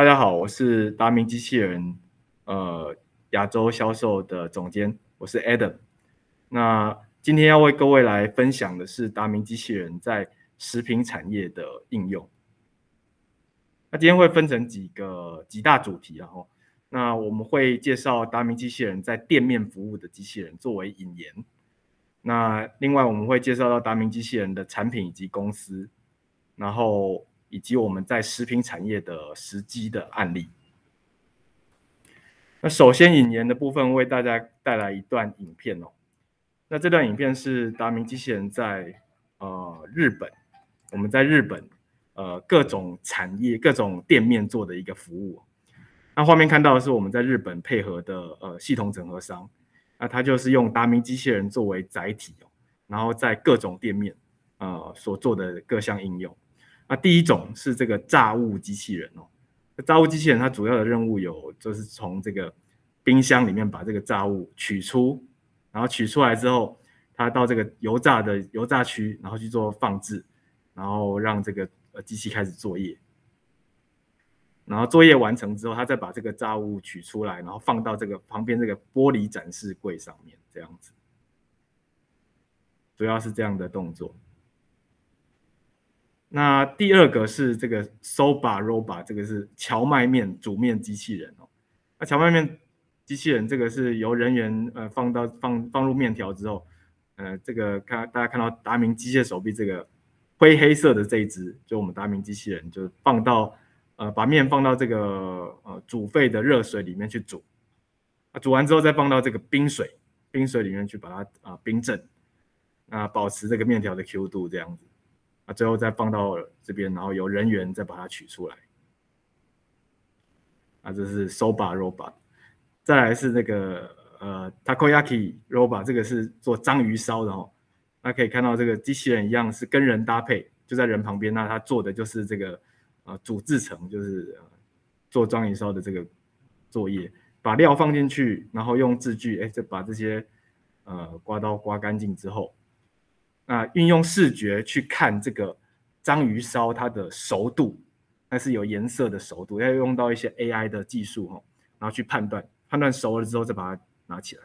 大家好，我是达明机器人，呃，亚洲销售的总监，我是 Adam。那今天要为各位来分享的是达明机器人在食品产业的应用。那今天会分成几个几大主题，然后，那我们会介绍达明机器人在店面服务的机器人作为引言。那另外我们会介绍到达明机器人的产品以及公司，然后。以及我们在食品产业的实际的案例。那首先引言的部分为大家带来一段影片哦。那这段影片是达明机器人在呃日本，我们在日本呃各种产业各种店面做的一个服务。那画面看到的是我们在日本配合的呃系统整合商，那它就是用达明机器人作为载体哦，然后在各种店面呃所做的各项应用。那第一种是这个炸物机器人哦，炸物机器人它主要的任务有，就是从这个冰箱里面把这个炸物取出，然后取出来之后，它到这个油炸的油炸区，然后去做放置，然后让这个呃机器开始作业，然后作业完成之后，它再把这个炸物取出来，然后放到这个旁边这个玻璃展示柜上面，这样子，主要是这样的动作。那第二个是这个 Soba Robot，这个是荞麦面煮面机器人哦。那荞麦面机器人这个是由人员呃放到放放入面条之后，呃，这个看大家看到达明机械手臂这个灰黑色的这一只，就我们达明机器人就放到呃把面放到这个呃煮沸的热水里面去煮，啊煮完之后再放到这个冰水冰水里面去把它啊冰镇，啊保持这个面条的 Q 度这样子。最后再放到这边，然后由人员再把它取出来。啊，这是 Soba Robot。再来是那个呃 Takoyaki Robot，这个是做章鱼烧的哦。那可以看到这个机器人一样是跟人搭配，就在人旁边。那它做的就是这个呃主制成，就是做章鱼烧的这个作业，把料放进去，然后用制具哎，就把这些呃刮刀刮干净之后。那运用视觉去看这个章鱼烧它的熟度，那是有颜色的熟度，要用到一些 AI 的技术哦，然后去判断，判断熟了之后再把它拿起来。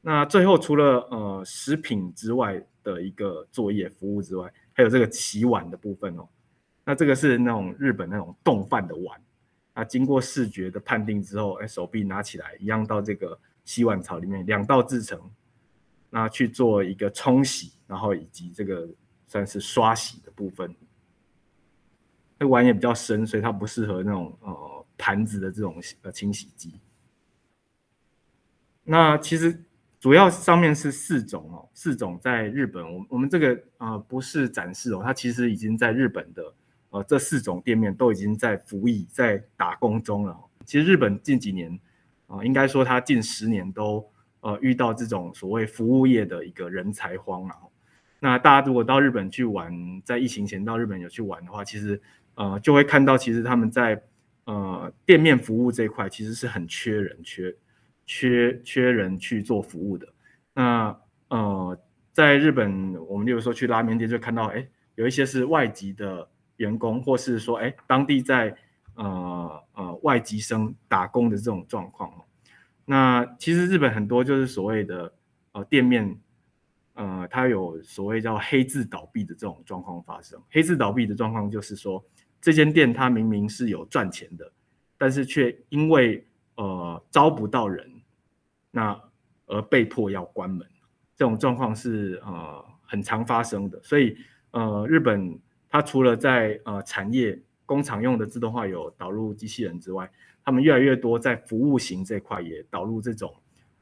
那最后除了呃食品之外的一个作业服务之外，还有这个洗碗的部分哦。那这个是那种日本那种冻饭的碗，那经过视觉的判定之后，哎，手臂拿起来一样到这个洗碗槽里面，两道制成。那去做一个冲洗，然后以及这个算是刷洗的部分。那碗也比较深，所以它不适合那种呃盘子的这种呃清洗机。那其实主要上面是四种哦，四种在日本，我我们这个呃不是展示哦，它其实已经在日本的呃这四种店面都已经在服役在打工中了。其实日本近几年啊，应该说它近十年都。呃，遇到这种所谓服务业的一个人才荒啊，那大家如果到日本去玩，在疫情前到日本有去玩的话，其实呃就会看到，其实他们在呃店面服务这一块其实是很缺人，缺缺缺人去做服务的。那呃在日本，我们例如说去拉面店就看到，哎，有一些是外籍的员工，或是说哎当地在呃呃外籍生打工的这种状况。那其实日本很多就是所谓的呃店面，呃，它有所谓叫黑字倒闭的这种状况发生。黑字倒闭的状况就是说，这间店它明明是有赚钱的，但是却因为呃招不到人，那而被迫要关门。这种状况是呃很常发生的。所以呃日本它除了在呃产业工厂用的自动化有导入机器人之外，他们越来越多在服务型这块也导入这种，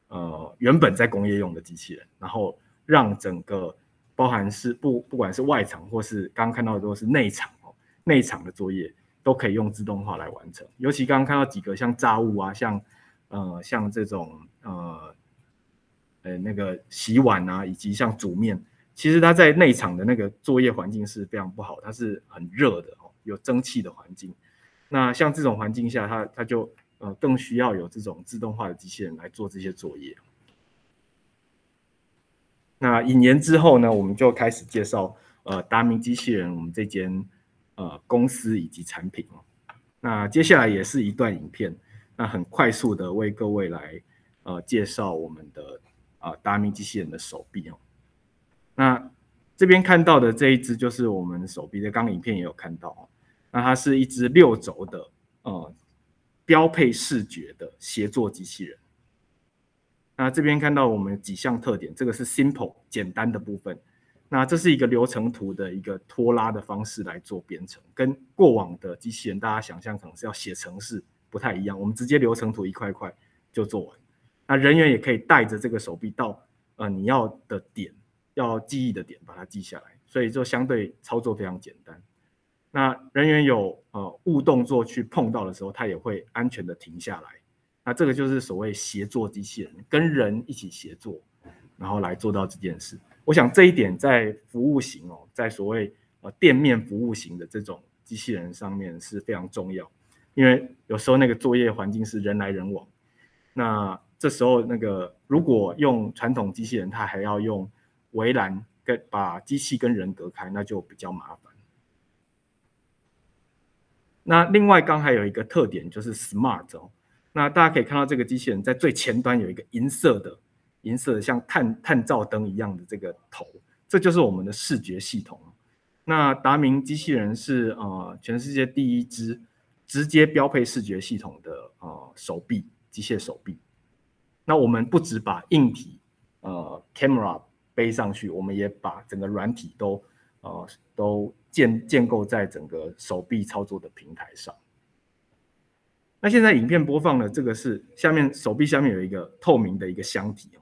呃，原本在工业用的机器人，然后让整个包含是不不管是外场或是刚刚看到的都是内场哦，内场的作业都可以用自动化来完成。尤其刚刚看到几个像炸物啊，像呃像这种呃呃那个洗碗啊，以及像煮面，其实它在内场的那个作业环境是非常不好，它是很热的哦，有蒸汽的环境。那像这种环境下，它它就呃更需要有这种自动化的机器人来做这些作业。那引言之后呢，我们就开始介绍呃达明机器人我们这间呃公司以及产品。那接下来也是一段影片，那很快速的为各位来呃介绍我们的啊达明机器人的手臂哦。那这边看到的这一只就是我们手臂的，刚影片也有看到哦。那它是一只六轴的呃标配视觉的协作机器人。那这边看到我们几项特点，这个是 simple 简单的部分。那这是一个流程图的一个拖拉的方式来做编程，跟过往的机器人大家想象可能是要写程式不太一样。我们直接流程图一块块就做完。那人员也可以带着这个手臂到呃你要的点，要记忆的点把它记下来，所以就相对操作非常简单。那人员有呃误动作去碰到的时候，它也会安全的停下来。那这个就是所谓协作机器人，跟人一起协作，然后来做到这件事。我想这一点在服务型哦，在所谓呃店面服务型的这种机器人上面是非常重要，因为有时候那个作业环境是人来人往，那这时候那个如果用传统机器人，它还要用围栏跟把机器跟人隔开，那就比较麻烦。那另外刚还有一个特点就是 smart 哦。那大家可以看到，这个机器人在最前端有一个银色的、银色的像探探照灯一样的这个头，这就是我们的视觉系统。那达明机器人是呃全世界第一只直接标配视觉系统的呃手臂机械手臂。那我们不只把硬体呃 camera 背上去，我们也把整个软体都呃都建建构在整个手臂操作的平台上。那现在影片播放的这个是下面手臂下面有一个透明的一个箱体哦，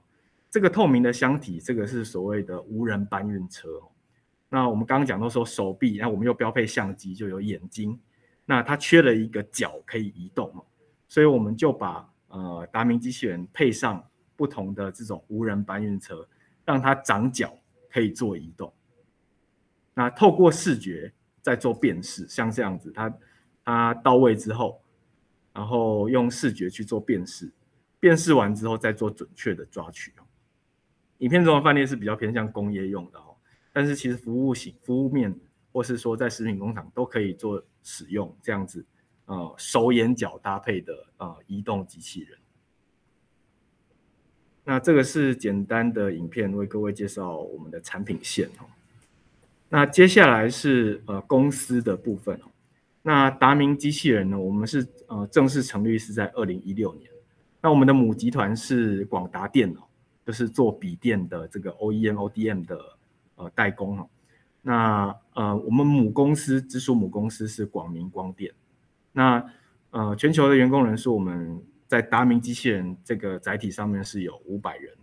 这个透明的箱体，这个是所谓的无人搬运车哦。那我们刚刚讲到说手臂，那我们又标配相机，就有眼睛，那它缺了一个脚可以移动哦，所以我们就把呃达明机器人配上不同的这种无人搬运车，让它长脚可以做移动。那透过视觉再做辨识，像这样子，它它到位之后。然后用视觉去做辨识，辨识完之后再做准确的抓取。影片中的范例是比较偏向工业用的哦，但是其实服务型、服务面或是说在食品工厂都可以做使用这样子，呃，手眼脚搭配的呃移动机器人。那这个是简单的影片，为各位介绍我们的产品线哦。那接下来是呃公司的部分哦。那达明机器人呢？我们是呃正式成立是在二零一六年。那我们的母集团是广达电脑，就是做笔电的这个 OEM、ODM 的呃代工哈。那呃我们母公司直属母公司是广明光电。那呃全球的员工人数，我们在达明机器人这个载体上面是有五百人。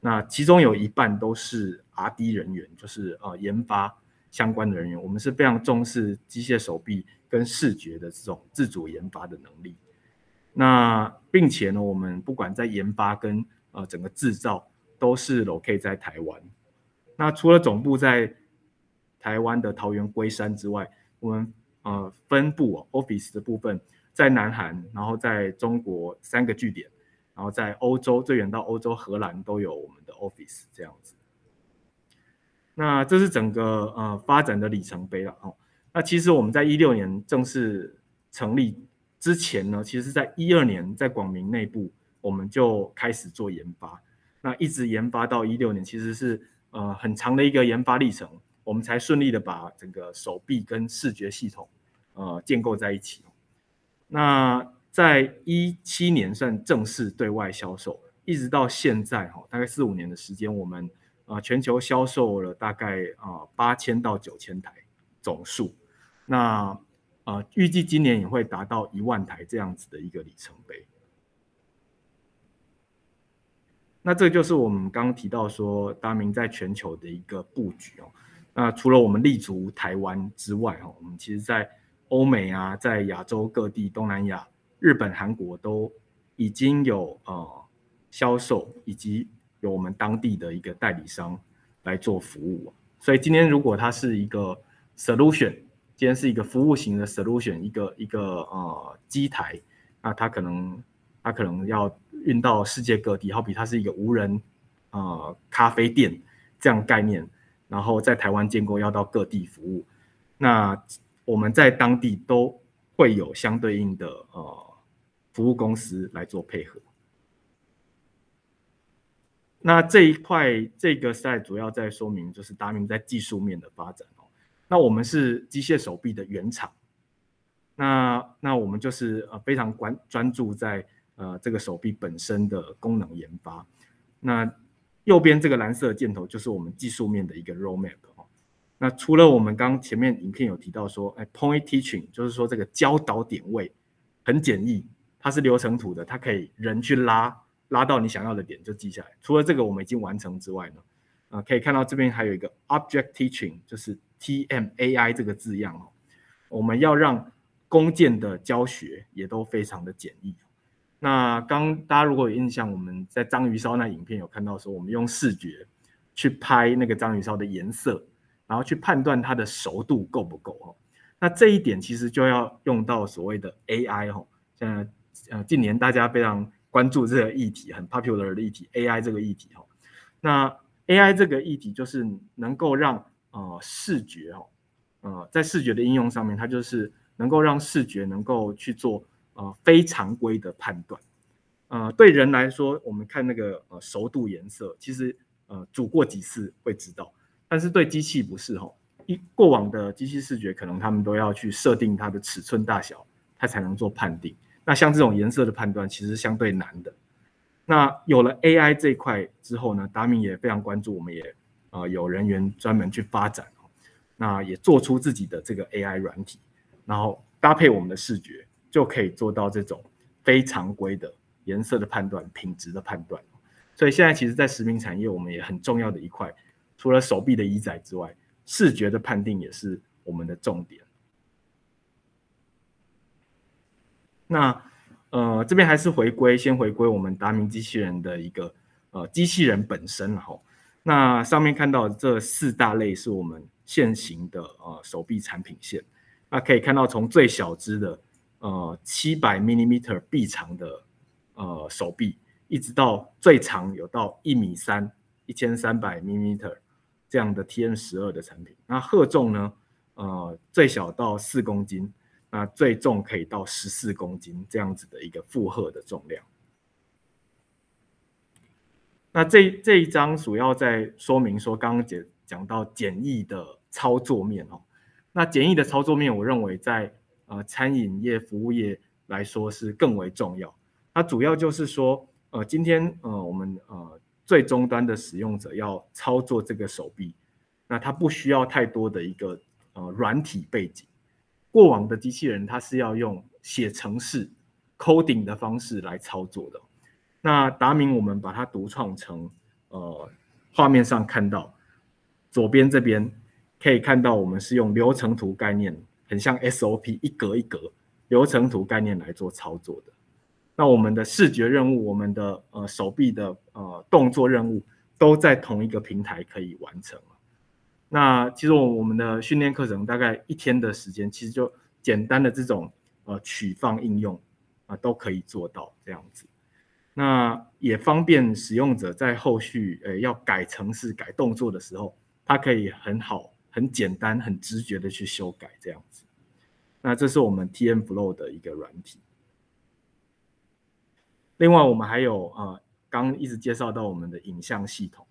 那其中有一半都是 R&D 人员，就是呃研发相关的人员。我们是非常重视机械手臂。跟视觉的这种自主研发的能力，那并且呢，我们不管在研发跟呃整个制造都是 locate 在台湾。那除了总部在台湾的桃园龟山之外，我们呃分部 office 的部分在南韩，然后在中国三个据点，然后在欧洲最远到欧洲荷兰都有我们的 office 这样子。那这是整个呃发展的里程碑了哦。那其实我们在一六年正式成立之前呢，其实在一二年在广明内部我们就开始做研发，那一直研发到一六年，其实是呃很长的一个研发历程，我们才顺利的把整个手臂跟视觉系统呃建构在一起。那在一七年算正式对外销售，一直到现在哈，大概四五年的时间，我们啊全球销售了大概啊八千到九千台总数。那呃，预计今年也会达到一万台这样子的一个里程碑。那这就是我们刚刚提到说达明在全球的一个布局哦。那除了我们立足台湾之外哦，我们其实在欧美啊，在亚洲各地、东南亚、日本、韩国都已经有呃销售，以及有我们当地的一个代理商来做服务。所以今天如果它是一个 solution。今天是一个服务型的 solution，一个一个呃机台，那它可能它可能要运到世界各地，好比它是一个无人呃咖啡店这样概念，然后在台湾建构要到各地服务，那我们在当地都会有相对应的呃服务公司来做配合。那这一块这个赛主要在说明就是达明在技术面的发展哦。那我们是机械手臂的原厂，那那我们就是呃非常关专注在呃这个手臂本身的功能研发。那右边这个蓝色箭头就是我们技术面的一个 roadmap 哦。那除了我们刚前面影片有提到说，哎，point teaching 就是说这个教导点位很简易，它是流程图的，它可以人去拉。拉到你想要的点就记下来。除了这个我们已经完成之外呢，啊，可以看到这边还有一个 Object Teaching，就是 TMAI 这个字样哦。我们要让弓箭的教学也都非常的简易。那刚大家如果有印象，我们在章鱼烧那影片有看到说，我们用视觉去拍那个章鱼烧的颜色，然后去判断它的熟度够不够哦。那这一点其实就要用到所谓的 AI 哦。现在呃近年大家非常。关注这个议题很 popular 的议题，AI 这个议题哈，那 AI 这个议题就是能够让呃视觉哦，呃在视觉的应用上面，它就是能够让视觉能够去做呃非常规的判断，呃对人来说，我们看那个呃熟度颜色，其实呃煮过几次会知道，但是对机器不是哈，一过往的机器视觉可能他们都要去设定它的尺寸大小，它才能做判定。那像这种颜色的判断其实相对难的。那有了 AI 这一块之后呢，达明也非常关注，我们也呃有人员专门去发展那也做出自己的这个 AI 软体，然后搭配我们的视觉，就可以做到这种非常规的颜色的判断、品质的判断。所以现在其实，在食品产业，我们也很重要的一块，除了手臂的移载之外，视觉的判定也是我们的重点。那呃，这边还是回归，先回归我们达明机器人的一个呃机器人本身，哈那上面看到这四大类是我们现行的呃手臂产品线，那可以看到从最小只的呃七百 m i l i m e t e r 臂长的呃手臂，一直到最长有到一米三一千三百 millimeter 这样的 TN 十二的产品，那荷重呢呃最小到四公斤。那最重可以到十四公斤这样子的一个负荷的重量。那这这一章主要在说明说，刚刚讲讲到简易的操作面哦。那简易的操作面，我认为在呃餐饮业、服务业来说是更为重要。它主要就是说，呃，今天呃我们呃最终端的使用者要操作这个手臂，那它不需要太多的一个呃软体背景。过往的机器人，它是要用写程式 coding 的方式来操作的。那达明，我们把它独创成，呃，画面上看到左边这边可以看到，我们是用流程图概念，很像 SOP 一格一格流程图概念来做操作的。那我们的视觉任务，我们的呃手臂的呃动作任务，都在同一个平台可以完成。那其实我我们的训练课程大概一天的时间，其实就简单的这种呃取放应用啊都可以做到这样子，那也方便使用者在后续呃要改程式、改动作的时候，它可以很好、很简单、很直觉的去修改这样子。那这是我们 TM Flow 的一个软体。另外，我们还有呃刚一直介绍到我们的影像系统。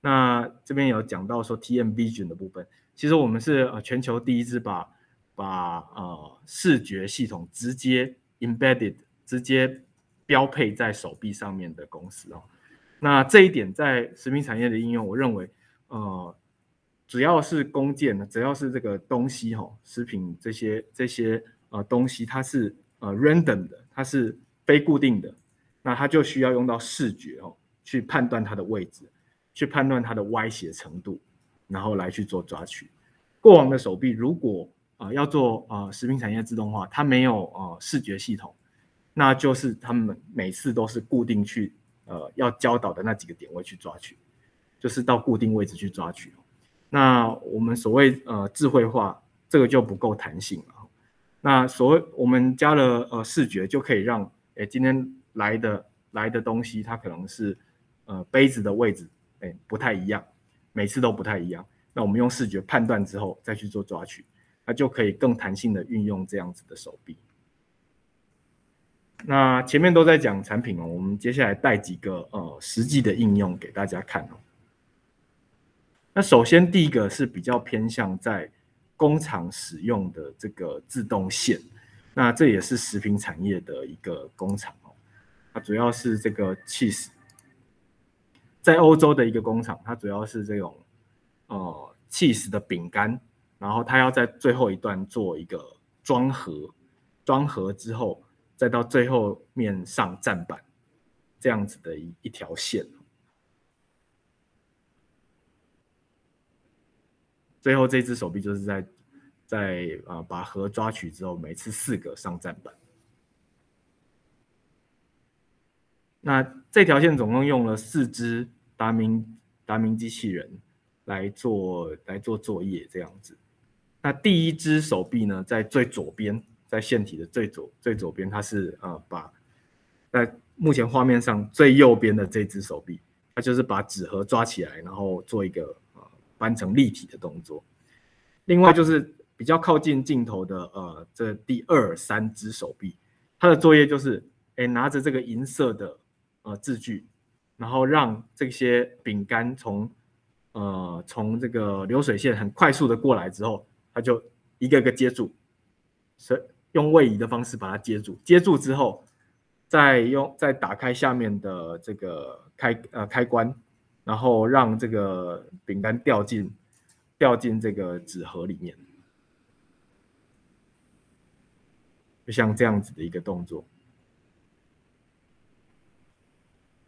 那这边有讲到说 TM Vision 的部分，其实我们是呃全球第一支把把呃视觉系统直接 embedded 直接标配在手臂上面的公司哦。那这一点在食品产业的应用，我认为呃只要是工件呢，只要是这个东西哈，食品这些这些呃东西它是呃 random 的，它是非固定的，那它就需要用到视觉哦去判断它的位置。去判断它的歪斜程度，然后来去做抓取。过往的手臂如果啊要做啊食品产业自动化，它没有啊视觉系统，那就是他们每次都是固定去呃要教导的那几个点位去抓取，就是到固定位置去抓取。那我们所谓呃智慧化，这个就不够弹性了。那所谓我们加了呃视觉，就可以让诶今天来的来的东西，它可能是呃杯子的位置。哎，不太一样，每次都不太一样。那我们用视觉判断之后，再去做抓取，那就可以更弹性的运用这样子的手臂。那前面都在讲产品哦，我们接下来带几个呃实际的应用给大家看哦。那首先第一个是比较偏向在工厂使用的这个自动线，那这也是食品产业的一个工厂哦。它主要是这个 cheese，在欧洲的一个工厂，它主要是这种呃 cheese 的饼干，然后它要在最后一段做一个装盒，装盒之后。再到最后面上站板，这样子的一一条线，最后这只手臂就是在在啊把盒抓取之后，每次四个上站板。那这条线总共用了四只达明达明机器人来做来做作业，这样子。那第一只手臂呢，在最左边。在线体的最左最左边，它是呃把在目前画面上最右边的这只手臂，它就是把纸盒抓起来，然后做一个呃搬成立体的动作。另外就是比较靠近镜头的呃这第二三只手臂，它的作业就是哎拿着这个银色的呃字句，然后让这些饼干从呃从这个流水线很快速的过来之后，它就一个个接住，是。用位移的方式把它接住，接住之后，再用再打开下面的这个开呃开关，然后让这个饼干掉进掉进这个纸盒里面，就像这样子的一个动作。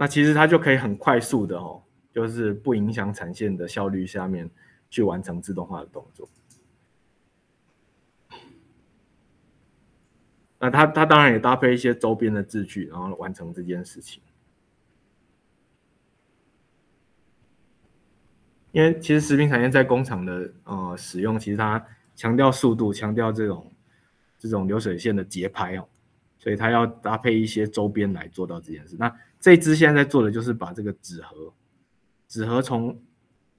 那其实它就可以很快速的哦，就是不影响产线的效率下面去完成自动化的动作。那它它当然也搭配一些周边的字句，然后完成这件事情。因为其实食品产业在工厂的呃使用，其实它强调速度，强调这种这种流水线的节拍哦，所以它要搭配一些周边来做到这件事。那这支现在在做的就是把这个纸盒，纸盒从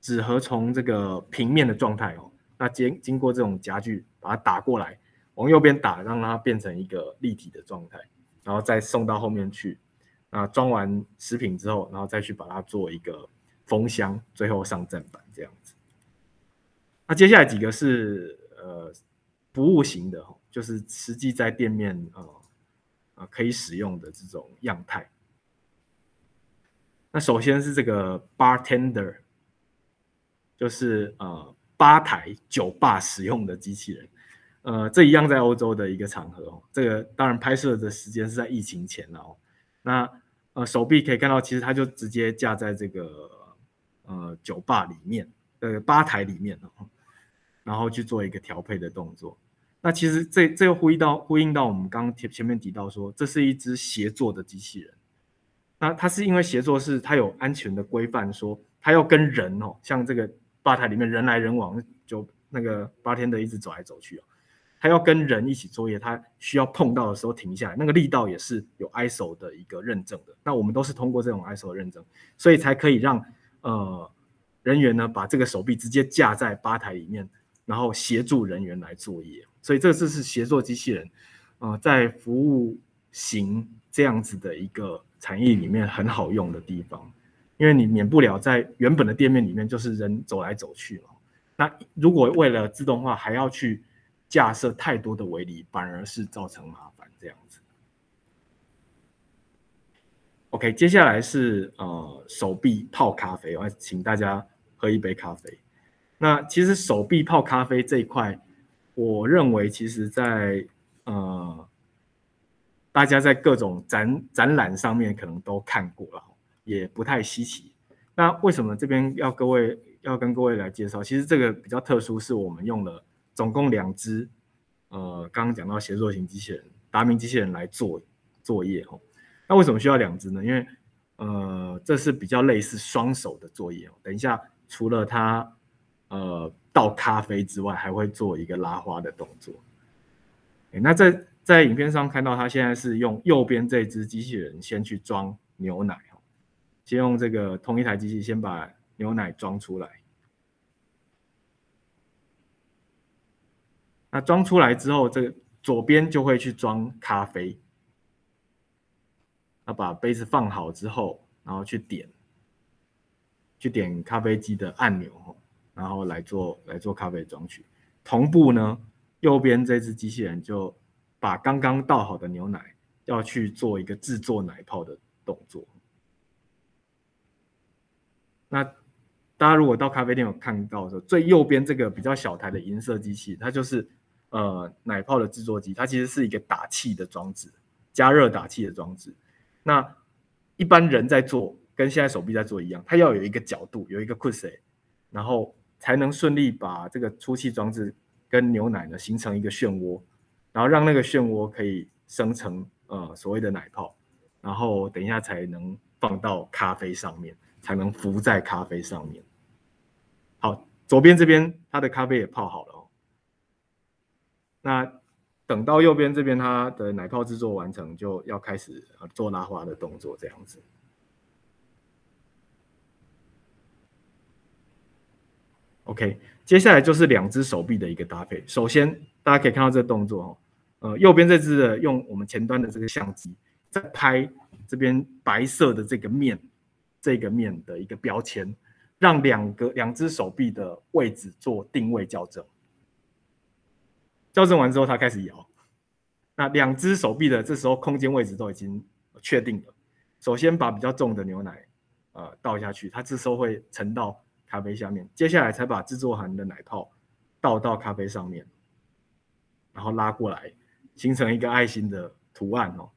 纸盒从这个平面的状态哦，那经经过这种夹具把它打过来。往右边打，让它变成一个立体的状态，然后再送到后面去。那装完食品之后，然后再去把它做一个封箱，最后上正版这样子。那接下来几个是呃服务型的哦，就是实际在店面啊啊可以使用的这种样态。那首先是这个 bartender，就是呃吧台酒吧使用的机器人。呃，这一样在欧洲的一个场合哦。这个当然拍摄的时间是在疫情前了哦。那呃，手臂可以看到，其实它就直接架在这个呃酒吧里面呃吧台里面哦，然后去做一个调配的动作。那其实这这又呼应到呼应到我们刚前前面提到说，这是一只协作的机器人。那它是因为协作是它有安全的规范，说它要跟人哦，像这个吧台里面人来人往，就那个八天的一直走来走去哦。他要跟人一起作业，他需要碰到的时候停下来，那个力道也是有 ISO 的一个认证的。那我们都是通过这种 ISO 认证，所以才可以让呃人员呢把这个手臂直接架在吧台里面，然后协助人员来作业。所以这次是协作机器人，呃，在服务型这样子的一个产业里面很好用的地方，因为你免不了在原本的店面里面就是人走来走去嘛。那如果为了自动化还要去架设太多的围篱，反而是造成麻烦。这样子，OK，接下来是呃手臂泡咖啡，我请大家喝一杯咖啡。那其实手臂泡咖啡这一块，我认为其实在呃大家在各种展展览上面可能都看过了，也不太稀奇。那为什么这边要各位要跟各位来介绍？其实这个比较特殊，是我们用了。总共两只，呃，刚刚讲到协作型机器人，达明机器人来做作业哦。那为什么需要两只呢？因为，呃，这是比较类似双手的作业哦。等一下，除了它，呃，倒咖啡之外，还会做一个拉花的动作。那在在影片上看到，他现在是用右边这只机器人先去装牛奶哦，先用这个同一台机器先把牛奶装出来。那装出来之后，这个左边就会去装咖啡。那把杯子放好之后，然后去点，去点咖啡机的按钮，然后来做来做咖啡装取。同步呢，右边这只机器人就把刚刚倒好的牛奶要去做一个制作奶泡的动作。那大家如果到咖啡店有看到的，最右边这个比较小台的银色机器，它就是呃奶泡的制作机，它其实是一个打气的装置，加热打气的装置。那一般人在做，跟现在手臂在做一样，它要有一个角度，有一个 cushy，然后才能顺利把这个出气装置跟牛奶呢形成一个漩涡，然后让那个漩涡可以生成呃所谓的奶泡，然后等一下才能放到咖啡上面。才能浮在咖啡上面。好，左边这边它的咖啡也泡好了哦。那等到右边这边它的奶泡制作完成，就要开始做拉花的动作，这样子。OK，接下来就是两只手臂的一个搭配。首先，大家可以看到这动作哦，呃，右边这只的用我们前端的这个相机在拍这边白色的这个面。这个面的一个标签，让两个两只手臂的位置做定位校正。校正完之后，它开始摇。那两只手臂的这时候空间位置都已经确定了。首先把比较重的牛奶呃倒下去，它这时候会沉到咖啡下面。接下来才把制作好的奶泡倒到咖啡上面，然后拉过来，形成一个爱心的图案哦。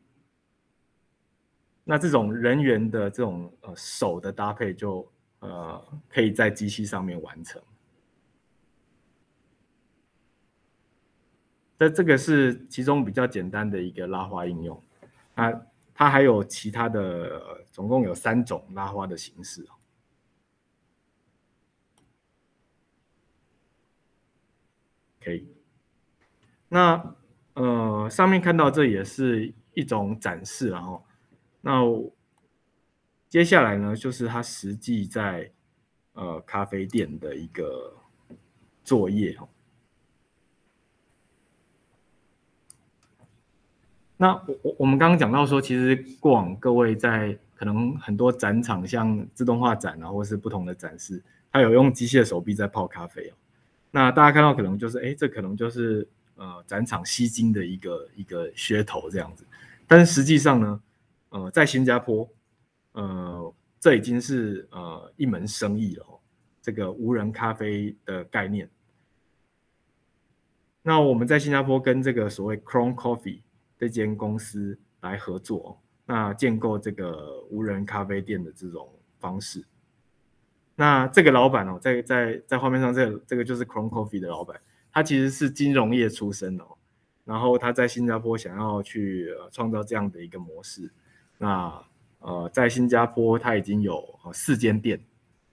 那这种人员的这种呃手的搭配，就呃可以在机器上面完成。这这个是其中比较简单的一个拉花应用。那它还有其他的，总共有三种拉花的形式可以。那呃上面看到这也是一种展示，然后。那接下来呢，就是他实际在呃咖啡店的一个作业哦。那我我我们刚刚讲到说，其实过往各位在可能很多展场，像自动化展啊，或是不同的展示，他有用机械手臂在泡咖啡哦。那大家看到可能就是，哎，这可能就是呃展场吸金的一个一个噱头这样子，但是实际上呢？呃，在新加坡，呃，这已经是呃一门生意了哦。这个无人咖啡的概念，那我们在新加坡跟这个所谓 Chrome Coffee 这间公司来合作，那建构这个无人咖啡店的这种方式。那这个老板哦，在在在画面上，这这个就是 Chrome Coffee 的老板，他其实是金融业出身哦，然后他在新加坡想要去呃创造这样的一个模式。那呃，在新加坡，他已经有四间店，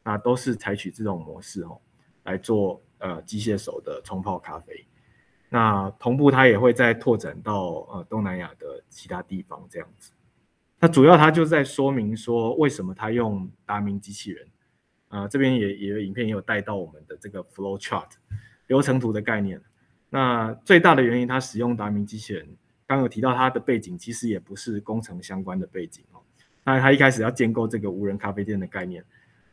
那都是采取这种模式哦，来做呃机械手的冲泡咖啡。那同步，他也会再拓展到呃东南亚的其他地方这样子。那主要他就在说明说，为什么他用达明机器人。啊，这边也也有影片也有带到我们的这个 flow chart 流程图的概念。那最大的原因，它使用达明机器人。刚有提到他的背景，其实也不是工程相关的背景哦。那他一开始要建构这个无人咖啡店的概念，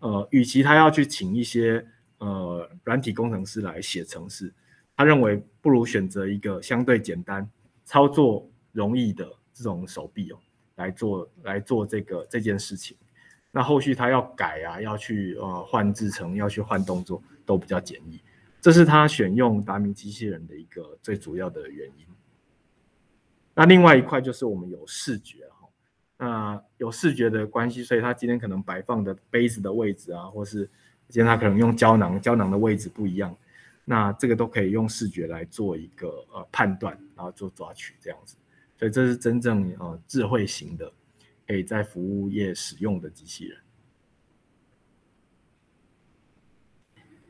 呃，与其他要去请一些呃软体工程师来写程式，他认为不如选择一个相对简单、操作容易的这种手臂哦，来做来做这个这件事情。那后续他要改啊，要去呃换制成，要去换动作，都比较简易。这是他选用达明机器人的一个最主要的原因。那另外一块就是我们有视觉哈，那有视觉的关系，所以他今天可能摆放的杯子的位置啊，或是今天他可能用胶囊，胶囊的位置不一样，那这个都可以用视觉来做一个呃判断，然后做抓取这样子，所以这是真正呃智慧型的，可以在服务业使用的机器人。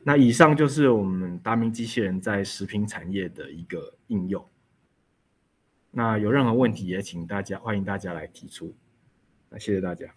那以上就是我们达明机器人在食品产业的一个应用。那有任何问题也请大家欢迎大家来提出，那谢谢大家。